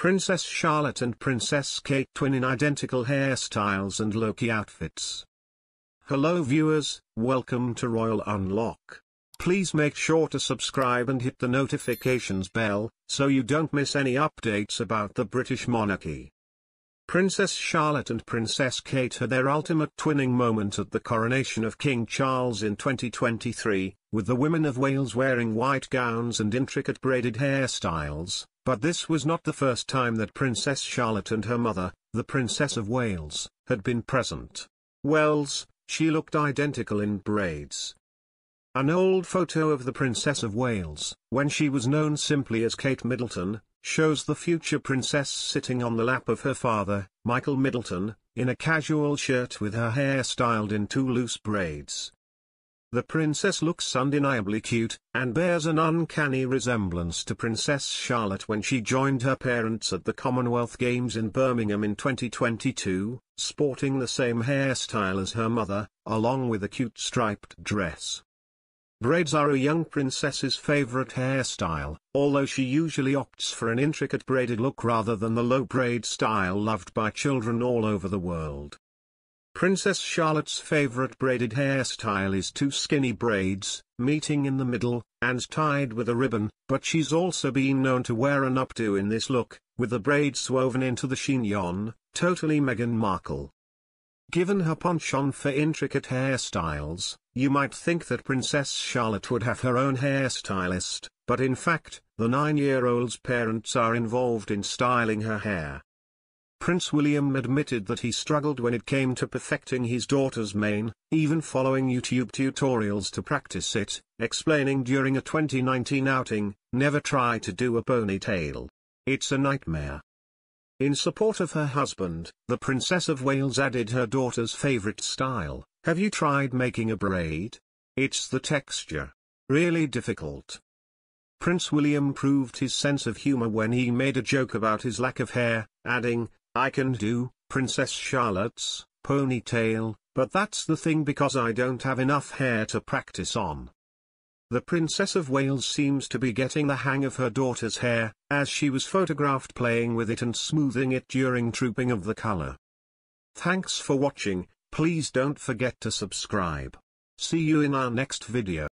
Princess Charlotte and Princess Kate twin in identical hairstyles and Loki outfits. Hello viewers, welcome to Royal Unlock. Please make sure to subscribe and hit the notifications bell, so you don't miss any updates about the British monarchy. Princess Charlotte and Princess Kate had their ultimate twinning moment at the coronation of King Charles in 2023, with the women of Wales wearing white gowns and intricate braided hairstyles, but this was not the first time that Princess Charlotte and her mother, the Princess of Wales, had been present. Wells, she looked identical in braids. An old photo of the Princess of Wales, when she was known simply as Kate Middleton, shows the future princess sitting on the lap of her father, Michael Middleton, in a casual shirt with her hair styled in two loose braids. The princess looks undeniably cute, and bears an uncanny resemblance to Princess Charlotte when she joined her parents at the Commonwealth Games in Birmingham in 2022, sporting the same hairstyle as her mother, along with a cute striped dress. Braids are a young princess's favorite hairstyle, although she usually opts for an intricate braided look rather than the low braid style loved by children all over the world. Princess Charlotte's favorite braided hairstyle is two skinny braids, meeting in the middle, and tied with a ribbon, but she's also been known to wear an updo in this look, with the braids woven into the chignon, totally Meghan Markle. Given her penchant for intricate hairstyles, you might think that Princess Charlotte would have her own hairstylist, but in fact, the nine-year-old's parents are involved in styling her hair. Prince William admitted that he struggled when it came to perfecting his daughter's mane, even following YouTube tutorials to practice it, explaining during a 2019 outing, never try to do a ponytail. It's a nightmare. In support of her husband, the Princess of Wales added her daughter's favorite style, have you tried making a braid? It's the texture. Really difficult. Prince William proved his sense of humor when he made a joke about his lack of hair, adding, I can do, Princess Charlotte's, ponytail, but that's the thing because I don't have enough hair to practice on. The Princess of Wales seems to be getting the hang of her daughter's hair, as she was photographed playing with it and smoothing it during trooping of the color. Thanks for watching, please don't forget to subscribe. See you in our next video.